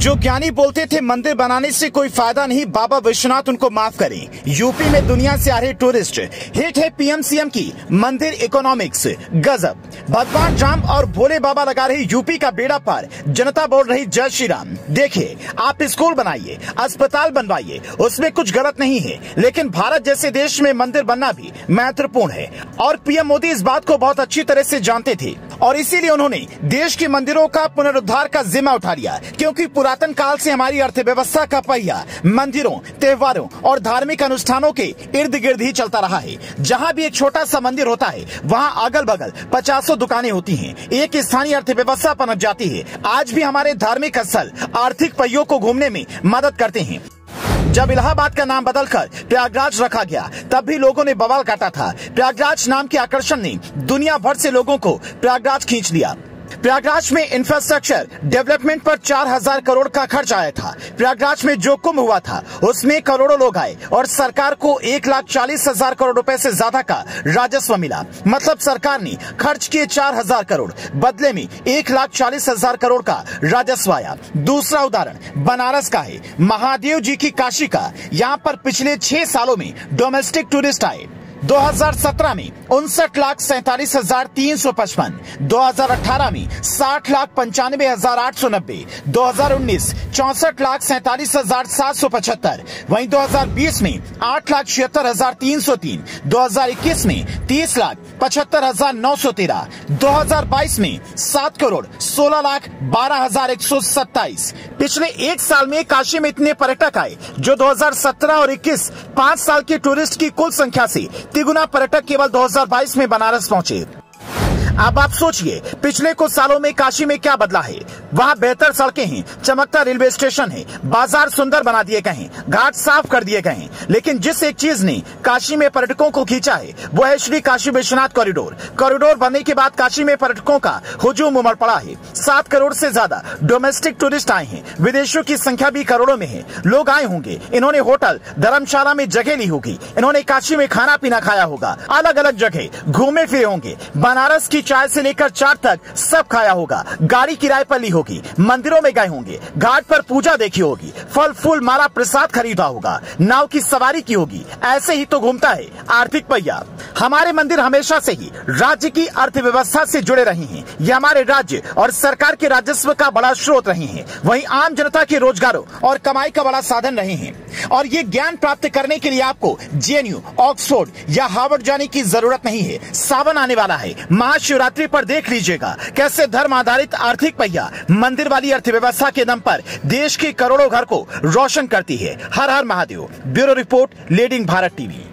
जो ज्ञानी बोलते थे, मंदिर बनाने से कोई फ़ायदा नहीं, बाबा विश्वनाथ उनको माफ़ करें। यूपी में दुनिया से आ रहे टूरिस्ट, हिट है पीएम सीएम की, मंदिर इकोनॉमिक्स गजब। भगवान राम और भोले बाबा लगा रहे यूपी का बेड़ा पार, जनता बोल रही जय श्री राम। देखिए, आप स्कूल बनाइए, अस्पताल बनवाइए, उसमें कुछ गलत नहीं है, लेकिन भारत जैसे देश में मंदिर बनना भी महत्वपूर्ण है। और पीएम मोदी इस बात को बहुत अच्छी तरह से जानते थे। और इसीलिए उन्होंने देश के मंदिरों का पुनरुद्धार का जिम्मा उठा लिया, क्योंकि पुरातन काल से हमारी अर्थव्यवस्था का पहिया मंदिरों, त्योहारों और धार्मिक अनुष्ठानों के इर्द गिर्द ही चलता रहा है। जहाँ भी एक छोटा सा मंदिर होता है, वहाँ अगल बगल पचासों दुकानें होती है। एक स्थानीय अर्थव्यवस्था पनप जाती है। आज भी हमारे धार्मिक स्थल आर्थिक पहियों को घूमने में मदद करते हैं। जब इलाहाबाद का नाम बदलकर प्रयागराज रखा गया, तब भी लोगों ने बवाल काटा था। प्रयागराज नाम के आकर्षण ने दुनिया भर से लोगों को प्रयागराज खींच लिया। प्रयागराज में इंफ्रास्ट्रक्चर डेवलपमेंट पर चार हज़ार करोड़ का खर्च आया था। प्रयागराज में जो कुंभ हुआ था, उसमें करोड़ों लोग आए और सरकार को एक लाख चालीस हज़ार करोड़ रुपए से ज़्यादा का राजस्व मिला। मतलब सरकार ने खर्च किए चार हज़ार करोड़, बदले में एक लाख चालीस हज़ार करोड़ का राजस्व आया। दूसरा उदाहरण, बनारस का है। महादेव जी की काशी का, यहाँ पर पिछले छह सालों में डोमेस्टिक टूरिस्ट आए। 2017 में उनसठ लाख सैतालीस हज़ार तीन सौ पचपन, दो में साठ लाख पंचानवे हज़ार आठ सौ नब्बे, दो हज़ार उन्नीस चौसठ लाख सैतालीस हज़ार सात सौ पचहत्तर, वही 2020 में आठ लाख छिहत्तर हज़ार तीन सौ तीन, दो में तीस लाख पचहत्तर हज़ार नौ सौ तेरह, दो हज़ार बाईस में सात करोड़ सोलह लाख बारह हज़ार एक सौ सत्ताईस। पिछले एक साल में काशी में इतने पर्यटक आए, जो 2017 और 21 पाँच साल के टूरिस्ट की कुल संख्या से तिगुना पर्यटक केवल 2022 में बनारस पहुँचे। अब आप सोचिए, पिछले कुछ सालों में काशी में क्या बदला है? वहाँ बेहतर सड़कें हैं, चमकता रेलवे स्टेशन है, बाज़ार सुंदर बना दिए गए हैं, घाट साफ़ कर दिए गए हैं। लेकिन जिस एक चीज़ ने काशी में पर्यटकों को खींचा है, वो है श्री काशी विश्वनाथ कॉरिडोर कॉरिडोर बनने के बाद काशी में पर्यटकों का हुजूम उमड़ पड़ा है। सात करोड़ से ज़्यादा डोमेस्टिक टूरिस्ट आए हैं। विदेशियों की संख्या भी करोड़ों में है। लोग आए होंगे। इन्होंने होटल, धर्मशाला में जगह ली होगी। इन्होंने काशी में खाना पीना खाया होगा। अलग अलग जगह घूमे फिरे होंगे। बनारस की चाय से लेकर चाट तक सब खाया होगा। गाड़ी किराए पर ली होगी। मंदिरों में गए होंगे। घाट पर पूजा देखी होगी। फल, फूल, माला, प्रसाद खरीदा होगा। नाव की सवारी की होगी। ऐसे ही तो घूमता है आर्थिक पहिया। हमारे मंदिर हमेशा से ही राज्य की अर्थव्यवस्था से जुड़े रहे हैं। ये हमारे राज्य और सरकार के राजस्व का बड़ा स्रोत रहे हैं। वही आम जनता के रोजगारों और कमाई का बड़ा साधन रहे हैं। और ये ज्ञान प्राप्त करने के लिए आपको जेएनयू, ऑक्सफोर्ड या हार्वर्ड जाने की ज़रूरत नहीं है। सावन आने वाला है। महाशिवरात्रि पर देख लीजिएगा। कैसे धर्म आधारित आर्थिक पहिया मंदिर वाली अर्थव्यवस्था के दम पर देश के करोड़ों घर को रोशन करती है। Har Har Mahadev, bureau report, leading Bharat TV.